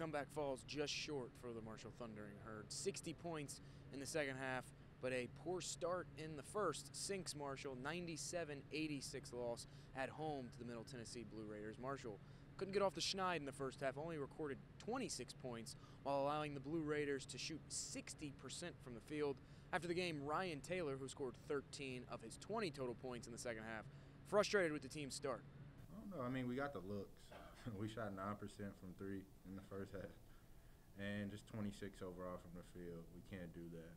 comeback falls just short for the Marshall Thundering Herd. 60 points in the second half, but a poor start in the first sinks Marshall 97-86 loss at home to the Middle Tennessee Blue Raiders. Marshall couldn't get off the schneid in the first half, only recorded 26 points while allowing the Blue Raiders to shoot 60% from the field. After the game, Ryan Taylor, who scored 13 of his 20 total points in the second half, frustrated with the team's start. I don't know. I mean, we got the looks. we shot 9% from three in the first half and just 26 overall from the field. We can't do that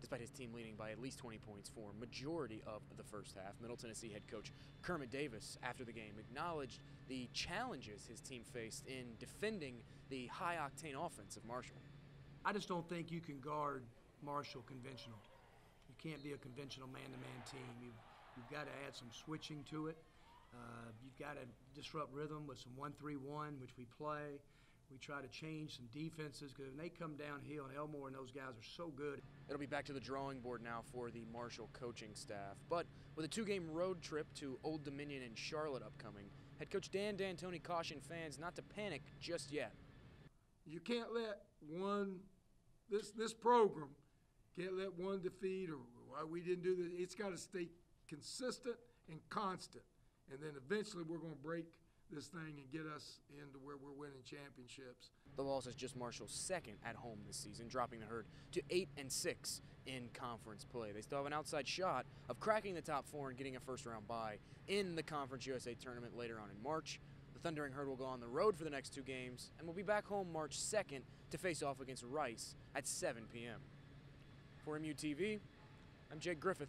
despite his team leading by at least 20 points for majority of the first half. Middle Tennessee head coach Kermit Davis, after the game, acknowledged the challenges his team faced in defending the high-octane offense of Marshall. I just don't think you can guard Marshall conventional. You can't be a conventional man-to-man team. You've, you've got to add some switching to it. Uh, you've got to disrupt rhythm with some one-three-one, which we play. We try to change some defenses because when they come downhill, and Elmore and those guys are so good. It'll be back to the drawing board now for the Marshall coaching staff. But with a two game road trip to Old Dominion and Charlotte upcoming, head coach Dan D'Antoni cautioned fans not to panic just yet. You can't let one, this, this program, can't let one defeat or why we didn't do this. It's got to stay consistent and constant. And then eventually we're going to break this thing and get us into where we're winning championships. The loss is just Marshall's second at home this season, dropping the herd to eight and six in conference play. They still have an outside shot of cracking the top four and getting a first round bye in the Conference USA tournament later on in March. The Thundering Herd will go on the road for the next two games and will be back home March 2nd to face off against Rice at 7 p.m. For MUTV, I'm Jake Griffith.